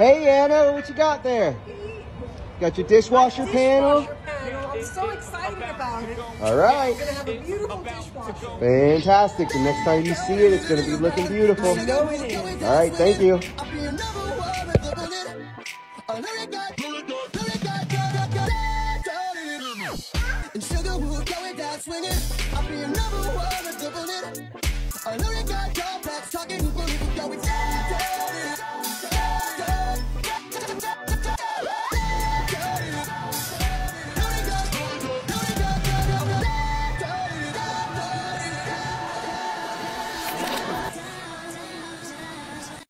Hey Anna, what you got there? Got your dishwasher panel? Dishwasher panel. I'm so excited about it. All right. We're gonna have a beautiful dishwasher. Fantastic. The next time you see it, it's going to be looking beautiful. All right, thank you. Sugar down swinging.